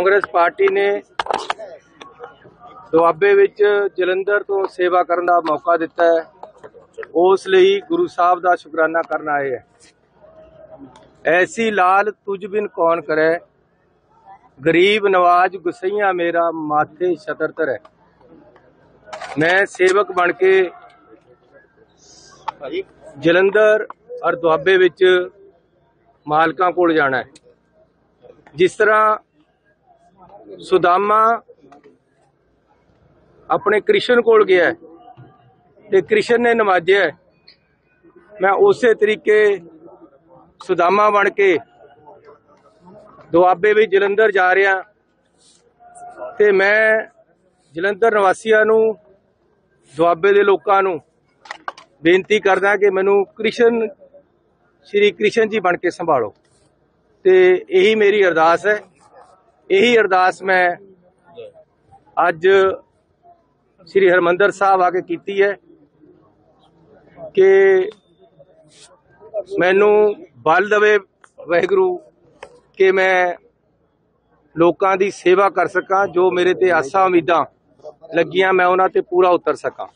Congress party ਨੇ ਦੁਆਬੇ ਵਿੱਚ ਜਲੰਧਰ ਤੋਂ ਸੇਵਾ ਕਰਨ ਦਾ ਮੌਕਾ ਦਿੱਤਾ ਹੈ। ਉਸ ਲਈ ਗੁਰੂ ਸਾਹਿਬ ਦਾ ਸ਼ੁਕਰਾਨਾ ਕਰਨ ਆਏ ਹੈ। ਐਸੀ ਲਾਲ ਤੁਝ ਬਿਨ ਕੌਣ ਕਰੇ? ਗਰੀਬ ਨਵਾਜ ਗੁਸਈਆ ਮੇਰਾ ਮਾਥੇ ਛਤਰ ਧਰੈ। ਮੈਂ ਸੇਵਕ ਬਣ ਕੇ ਜਲੰਧਰ ਔਰ ਦੁਆਬੇ ਵਿੱਚ ਮਾਲਕਾਂ ਕੋਲ ਜਾਣਾ ਹੈ। ਜਿਸ ਤਰ੍ਹਾਂ ਸੁਦਾਮਾ ਆਪਣੇ ਕ੍ਰਿਸ਼ਨ ਕੋਲ ਗਿਆ ਹੈ ਤੇ ਕ੍ਰਿਸ਼ਨ ਨੇ ਨਵਾਜਿਆ ਮੈਂ ਉਸੇ ਤਰੀਕੇ ਸੁਦਾਮਾ ਬਣ ਕੇ ਦੁਆਬੇ ਵਿੱਚ ਜਲੰਧਰ ਜਾ ਰਿਹਾ ਤੇ ਮੈਂ ਜਲੰਧਰ ਨਿਵਾਸੀਆਂ ਨੂੰ, ਦੁਆਬੇ ਦੇ ਲੋਕਾਂ ਨੂੰ ਬੇਨਤੀ ਕਰਦਾ ਕਿ ਮੈਨੂੰ ਕ੍ਰਿਸ਼ਨ, ਸ਼੍ਰੀ ਕ੍ਰਿਸ਼ਨ ਜੀ ਬਣ ਕੇ ਸੰਭਾਲੋ ਤੇ ਇਹੀ ਮੇਰੀ ਅਰਦਾਸ ਹੈ। ਇਹੀ ਅਰਦਾਸ ਮੈਂ ਅੱਜ ਸ੍ਰੀ ਹਰਮੰਦਰ ਸਾਹਿਬ ਆ ਕੇ ਕੀਤੀ ਹੈ ਕਿ ਮੈਨੂੰ ਬਲ ਦੇਵੇ ਵਾਹਿਗੁਰੂ ਕਿ ਮੈਂ ਲੋਕਾਂ ਦੀ ਸੇਵਾ ਕਰ ਸਕਾਂ, ਜੋ ਮੇਰੇ ਤੇ ਆਸਾਂ ਉਮੀਦਾਂ ਲੱਗੀਆਂ, ਮੈਂ ਉਹਨਾਂ ਤੇ ਪੂਰਾ ਉਤਰ ਸਕਾਂ।